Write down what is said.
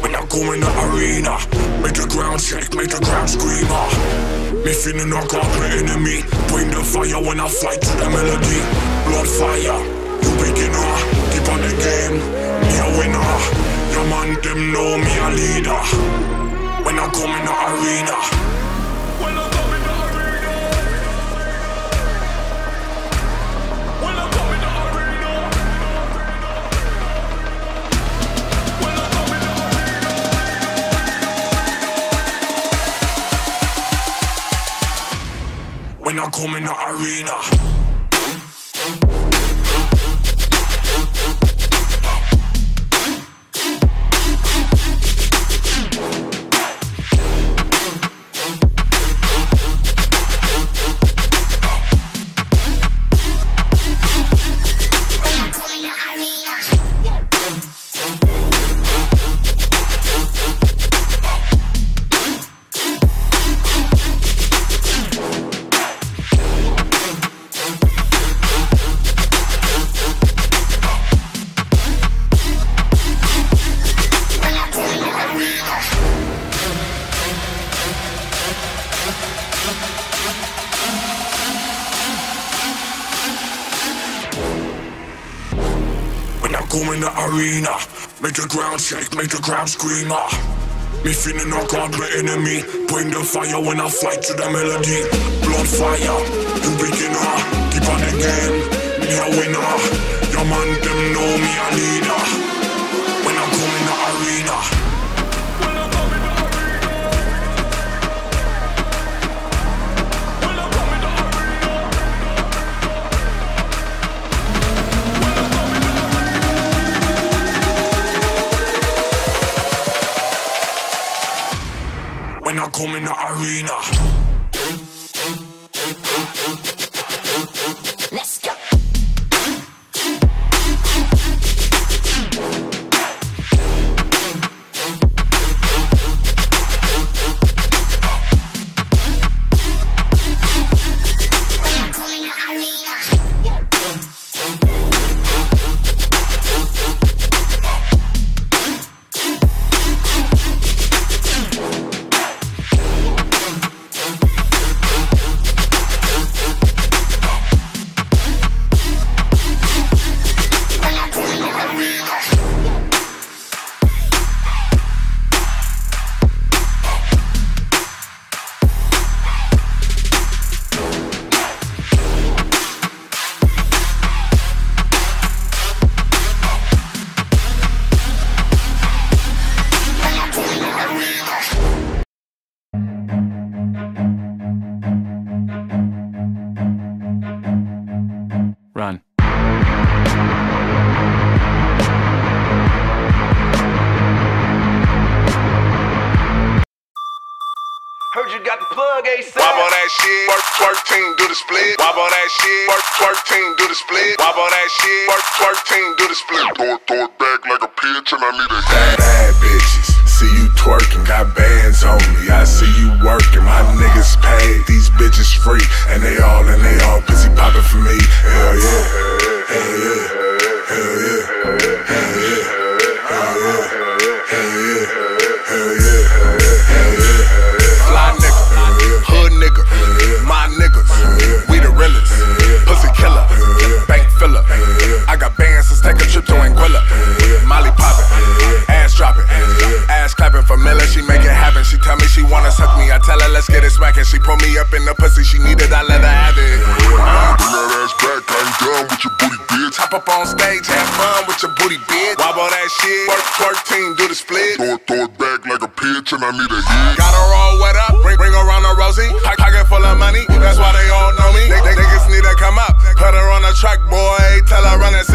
When I go in the arena, make the ground shake, make the ground screamer. Me feeling like I'm the enemy. Bring the fire when I fight to the melody. Blood fire, you beginner. Keep on the game, me a winner. Your man them know me a leader. When I come in the arena. When I come in the arena. When I come in the arena, make the ground shake, make the ground scream. ah. Me finna knock out the enemy, bring the fire when I fight to the melody. Blood fire, you beginner, keep on the game, me a winner. Your man them know me a leader. Come in the arena. Heard you got the plug, ASAP. Wop on that shit, work, twerk team, do the split. Wop on that shit, work, twerk team, do the split. Wop on that shit, work, twerk team, do the split. Throw it, throw it back like a pitch, and I need a bad, bad bitches. See you twerking, got bands on me. I see you working, my niggas paid. These bitches free, and they all and they all busy popping for me. Hell yeah, hell yeah, hell yeah, hell yeah, hell yeah, hell yeah, hell yeah, hell yeah, tell her let's get it smacking. She pull me up in the pussy. She need it. I let her have it. Bring that ass back. I ain't done with your booty, bitch. Hop up on stage, have fun with your booty, bitch. On that shit. Work, twerk team, do the split. Throw it, throw it back like a pitch, and I need a hit. Got her all wet up. Bring, bring her around the Rosie. Pock- Pocket full of money. That's why they all know me. They, they, niggas need to come up. Put her on the track, boy. Tell her run that